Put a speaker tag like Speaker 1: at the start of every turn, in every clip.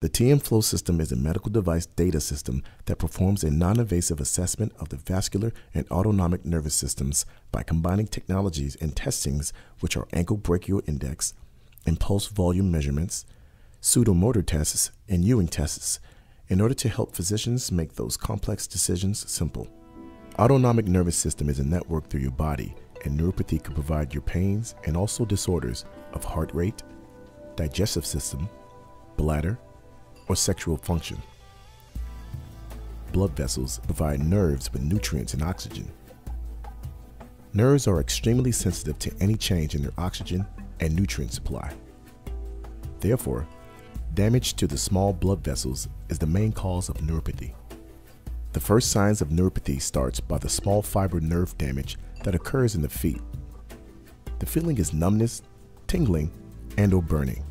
Speaker 1: The TM Flow system is a medical device data system that performs a non invasive assessment of the vascular and autonomic nervous systems by combining technologies and testings, which are ankle brachial index, impulse volume measurements, sudomotor tests, and Ewing tests, in order to help physicians make those complex decisions simple. Autonomic nervous system is a network through your body, and neuropathy can provide your pains and also disorders of heart rate, digestive system, bladder, or sexual function. Blood vessels provide nerves with nutrients and oxygen. Nerves are extremely sensitive to any change in their oxygen and nutrient supply. Therefore, damage to the small blood vessels is the main cause of neuropathy. The first signs of neuropathy starts by the small fiber nerve damage that occurs in the feet. The feeling is numbness, tingling, and or burning.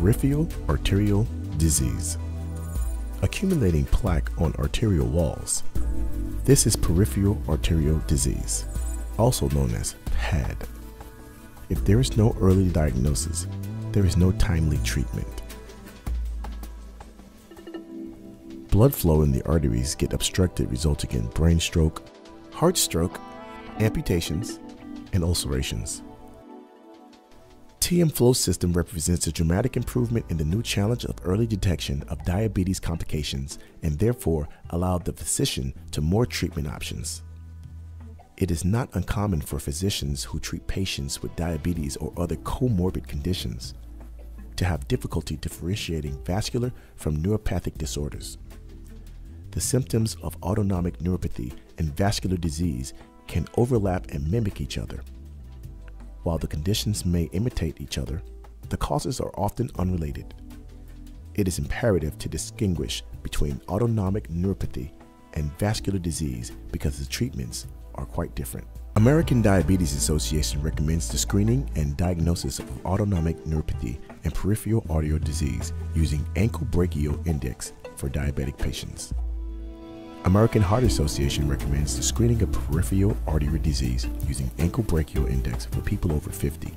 Speaker 1: Peripheral arterial disease, accumulating plaque on arterial walls. This is peripheral arterial disease, also known as PAD. If there is no early diagnosis, there is no timely treatment. Blood flow in the arteries get obstructed resulting in brain stroke, heart stroke, amputations, and ulcerations. TM Flow system represents a dramatic improvement in the new challenge of early detection of diabetes complications and therefore allowed the physician to more treatment options. It is not uncommon for physicians who treat patients with diabetes or other comorbid conditions to have difficulty differentiating vascular from neuropathic disorders. The symptoms of autonomic neuropathy and vascular disease can overlap and mimic each other. While the conditions may imitate each other, the causes are often unrelated. It is imperative to distinguish between autonomic neuropathy and vascular disease because the treatments are quite different. American Diabetes Association recommends the screening and diagnosis of autonomic neuropathy and peripheral arterial disease using ankle brachial index for diabetic patients. American Heart Association recommends the screening of peripheral artery disease using ankle brachial index for people over 50.